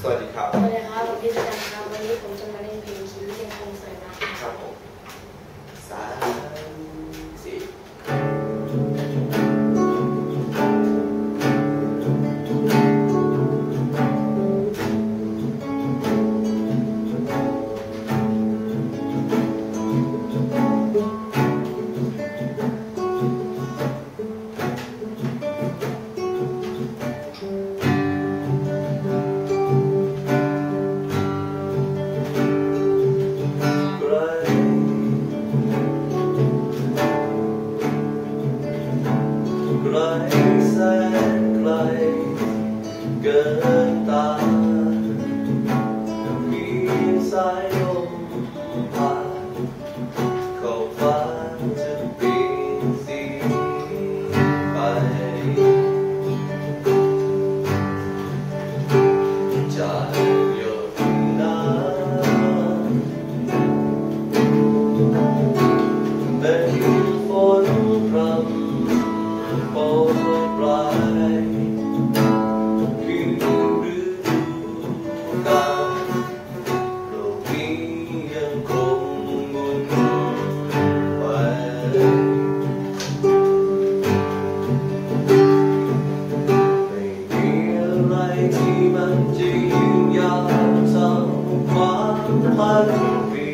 สวัสดีครับ สวัสดีครับผมพิจารณ์ครับ วันนี้ผมจะมาเล่นเพลงชีวิตยังคงสวยงามครับผม เกินตามีสายลมผ่านเข้าฟ้าจะปีนสีไป จาก Hallelujah.